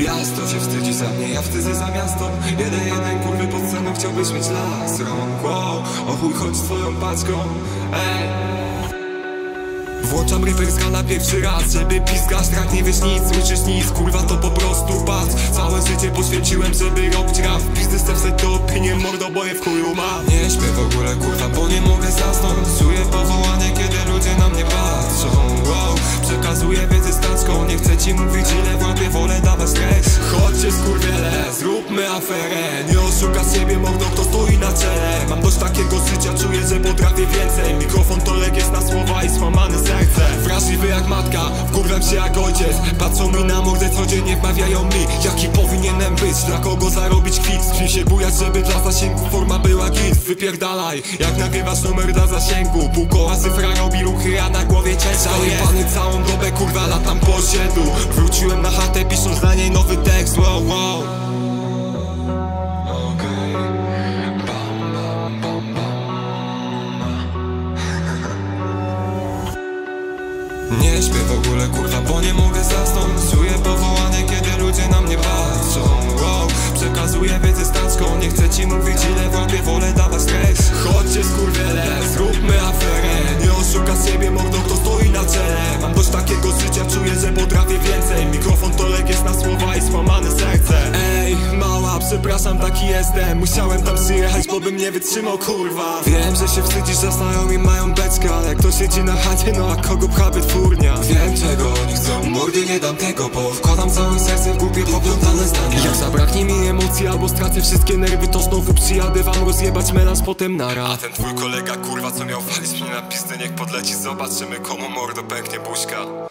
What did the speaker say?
Miasto się wstydzi za mnie, ja wstydzę za miasto. Jeden, jeden kurwy pod sceną chciałbyś mieć las. Rąk wow. O chuj chodź z twoją paczką Ej. Włączam reperska na pierwszy raz Żeby piskać, tak nie wiesz nic, słyszysz nic Kurwa to po prostu pas. Całe życie poświęciłem, żeby robić rap. Biznes to opinie, mordo, boję w chuju mam Nie śpię w ogóle, kurwa, bo nie mogę zróbmy aferę Nie oszuka siebie, mordo, kto stoi na czele. Mam dość takiego życia, czuję, że potrafię więcej. Mikrofon to lek jest na słowa i złamane serce. Wrażliwy jak matka, wkurwiam się jak ojciec. Patrzą mi na mordę codziennie, wmawiają mi Jaki powinienem być, dla kogo zarobić kwit Z kim się bujać, żeby dla zasięgu forma była git. Wypierdalaj, jak nagrywasz numer dla zasięgu. Pół koła cyfra robi ruchy, a na głowie ciężko jest. Pany całą dobę, kurwa latam po osiedlu Wróciłem na chatę, pisząc na niej nowy tekst, wow, wow Nie śpię w ogóle, kurwa, bo nie mogę zasnąć. Czuję powołanie, kiedy ludzie na mnie patrzą. Wow. Przekazuję wiedzę stacką, nie chcę ci mówić ile w łapie, wolę dawać stres Chodźcie skurwiele, zróbmy aferę. Nie oszuka siebie, mordo, kto stoi na czele. Mam dość takiego życia, czuję, że potrafię więcej. Mikrofon to lek jest na słowa i mała, przepraszam, taki jestem. Musiałem tam przyjechać, bo bym nie wytrzymał, kurwa. Wiem, że się wstydzisz, że znajomi mają beczkę Ale kto siedzi na chacie, no a kogo pcha wytwórnia? Wiem, czego oni chcą, mordy nie dam tego Bo wkładam całe serce w głupie poplątane zdania. Jak zabraknie mi emocji albo stracę wszystkie nerwy To znowu przyjadę wam rozjebać melanż potem nara A ten twój kolega, kurwa, co miał walić mnie na pizdę Niech podleci, zobaczymy komu mordo pęknie buźka